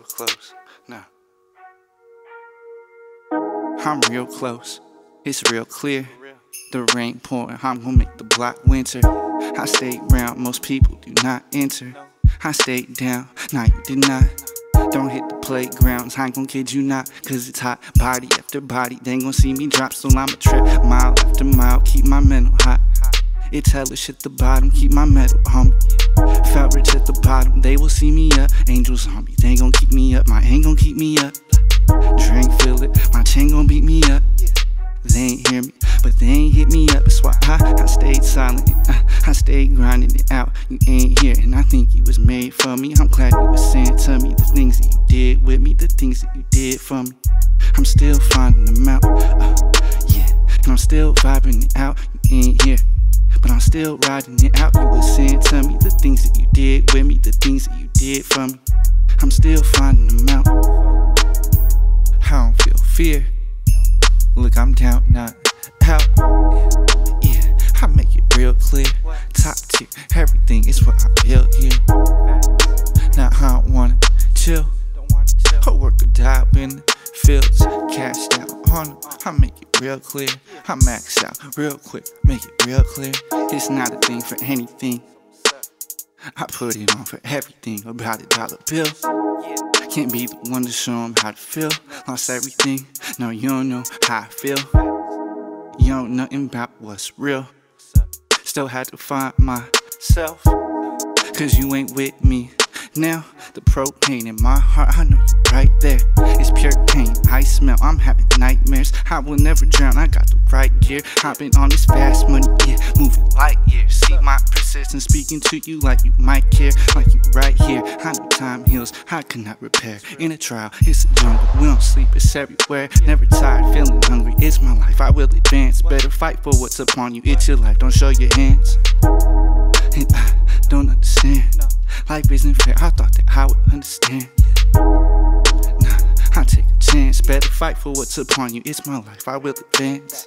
real close. Nah. I'm real close. It's real clear. The rain pouring, I'm gonna make the block winter. I stay round, most people do not enter. I stay down, nah, you did not. Don't hit the playgrounds, I ain't gon' kid you not, cause it's hot. Body after body, they ain't gon' see me drop, so I'ma trip mile after mile, keep my mental hot. It's hella shit the bottom, keep my metal homie. Felt rich at the bottom, they will see me up. Angels on me, they gon' keep me up, my ain't gon' keep me up. Drink, feel it, my chain gon' beat me up. They ain't hear me, but they ain't hit me up. That's why I, I stayed silent. I, I stayed grinding it out. You ain't here, and I think you was made for me. I'm glad you was saying to me the things that you did with me, the things that you did for me. I'm still finding them out. Uh, yeah, and I'm still vibing it out. You ain't here. But I'm still riding it out. You was saying to me the things that you did with me, the things that you did for me. I'm still finding them out. I don't feel fear. Look, I'm down, not out. Yeah, I make it real clear. Top tier, everything is what I built here. Now I don't wanna chill. I work a job in the fields, cashed out on them. I make it real clear. I max out real quick, make it real clear. It's not a thing for anything. I put it on for everything about a dollar bill. Can't be the one to show them how to feel. Lost everything, no, you don't know how I feel. You don't know nothing about what's real. Still had to find myself, cause you ain't with me. Now, the propane in my heart, I know you're right there. It's pure pain, I smell, I'm having nightmares. I will never drown, I got the right gear. I've been on this fast money, yeah, moving light years. See my persistence speaking to you like you might care, like you right here. I know time heals, I cannot repair. In a trial, it's a jungle, we don't sleep, it's everywhere. Never tired, feeling hungry, it's my life, I will advance. Better fight for what's upon you, it's your life, don't show your hands. And I. Life isn't fair, I thought that I would understand. Nah, I take a chance. Better fight for what's upon you. It's my life, I will advance.